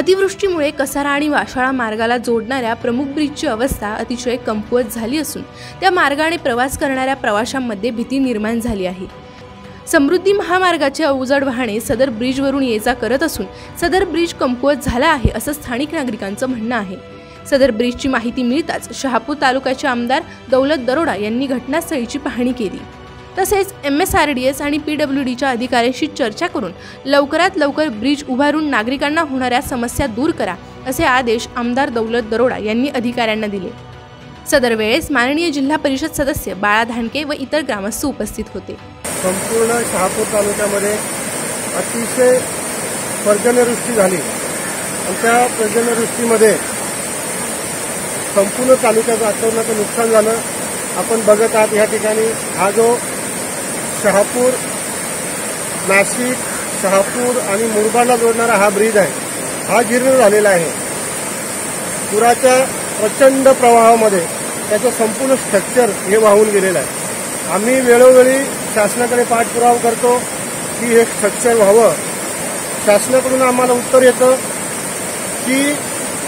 अतिवृष्टीमुळे कसारा आणि वाशाळा मार्गाला जोडणाऱ्या प्रमुख ब्रिजची अवस्था अतिशय कमकुवत झाली असून त्या मार्गाने प्रवास करणाऱ्या प्रवाशांमध्ये भीती निर्माण झाली आहे. समृद्धी महामार्गाचे अवजड वाहने सदर ब्रिजवरून ये जा करत असून सदर ब्रिज कमकुवत झाला आहे असं स्थानिक नागरिकांचं म्हणणं आहे. सदर ब्रिजची माहिती मिळताच शहापूर तालुक्याचे आमदार दौलत दरोडा यांनी घटनास्थळीची पाहणी केली. तसेच M S R D S आणि पी डब्ल्यू डीच्या अधिकाऱ्यांशी चर्चा करून लवकरात लवकर ब्रिज उभारून नागरिकांना होणाऱ्या समस्या दूर करा असे आदेश आमदार दौलत दरोडा यांनी अधिकाऱ्यांना दिले. सदर वेळेस माननीय जिल्हा परिषद सदस्य बाळा धानके व इतर ग्रामस्थ उपस्थित होते. संपूर्ण शहापूर तालुक्यामध्ये अतिशय पर्जन्यवृष्टी झाली. आणि त्या पर्जन्यवृष्टीमध्ये संपूर्ण तालुक्याचं आचरणाचं नुकसान झालं. आपण बघत आहात या ठिकाणी हा जो शहापूर नाशिक शहापूर आणि मुरबाडला जोडणारा हा ब्रिज आहे. हा जीर्ण झालेला आहे. पुराच्या प्रचंड प्रवाहामध्ये त्याचं संपूर्ण स्ट्रक्चर हे वाहून गेलेलं आहे. आम्ही वेळोवेळी शासनाकडे पाठपुरावा करतो की हे स्ट्रक्चर व्हावं. शासनाकडून आम्हाला उत्तर येतं की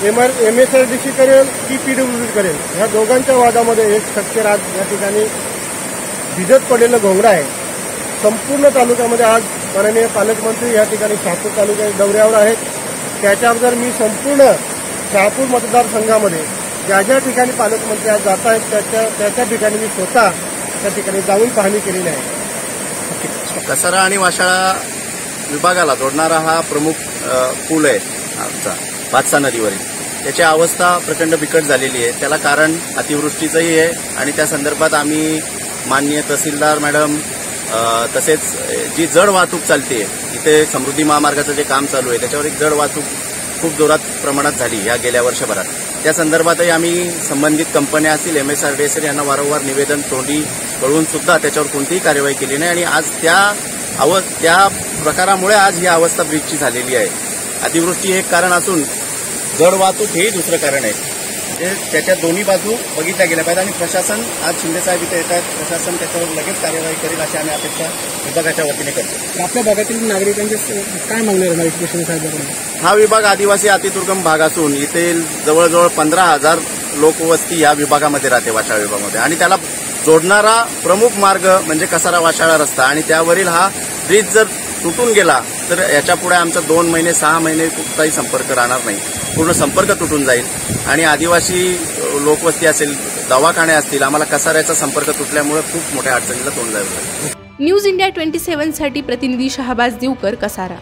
M R M S R D C करेल की पी डब्ल्यू करेल. ह्या दोघांच्या वादामध्ये हे स्ट्रक्चर आज या ठिकाणी भिजत पडलेलं घोंगडा आहे. संपूर्ण तालुक्यामध्ये आज माननीय पालकमंत्री या ठिकाणी शहापूर तालुक्याच्या दौऱ्यावर आहेत. त्याच्याबद्दल मी संपूर्ण शहापूर मतदारसंघामध्ये ज्या ज्या ठिकाणी पालकमंत्री आज जात आहेत त्याच्या त्याच्या ठिकाणी मी स्वतः त्या ठिकाणी जाऊन पाहणी केलेली आहे. कसारा आणि वाशाळा विभागाला जोडणारा हा प्रमुख पूल आहे आमचा भातसा नदीवरील. त्याची अवस्था प्रचंड बिकट झालेली आहे. त्याला कारण अतिवृष्टीचंही आहे आणि त्या संदर्भात आम्ही माननीय तहसीलदार मॅडम तसेच जी जड वाहतूक चालते इथे समृद्धी महामार्गाचं जे काम चालू आहे त्याच्यावर एक जड वाहतूक खूप जोरात प्रमाणात झाली या गेल्या वर्षभरात. त्या संदर्भातही आम्ही संबंधित कंपन्या असतील M S R D S यांना वारंवार निवेदन तोंडी कळून सुद्धा त्याच्यावर कोणतीही कार्यवाही केली नाही आणि आज त्या अव त्या प्रकारामुळे आज ही अवस्था ब्रिजची झालेली आहे. अतिवृष्टी हे एक कारण असून जड वाहतूक हेही दुसरं कारण आहे. म्हणजे त्याच्या दोन्ही बाजू बघितल्या गेल्या पाहिजे. आणि प्रशासन आज शिंदेसाहेब इथे येत आहेत प्रशासन त्याच्यावर लगेच कार्यवाही करेल अशी आम्ही अपेक्षा विभागाच्या वतीने करतो. आपल्या भागातील नागरिकांचे काय मागणी राहणार कृष्ण साहेबांकडून? हा विभाग आदिवासी अतिदुर्गम भाग असून इथे जवळजवळ पंधरा हजार लोकवस्ती या विभागामध्ये राहते वाशाळा विभागामध्ये. आणि त्याला जोडणारा प्रमुख मार्ग म्हणजे कसारा वाशाळा रस्ता. आणि त्यावरील हा ब्रिज जर तुटून गेला तर याच्यापुढे आमचा दोन महिने सहा महिने कुठलाही संपर्क राहणार नाही. पूर्ण संपर्क तुटून जाईल. आणि आदिवासी लोकवस्ती असेल दवाखाने असतील आम्हाला कसाऱ्याचा संपर्क तुटल्यामुळे खूप मोठ्या अडचणीला तोंड जावं लागेल न्यूज इंडिया ट्वेंटी सेव्हनसाठी प्रतिनिधी शहाबाज दिवकर कसारा.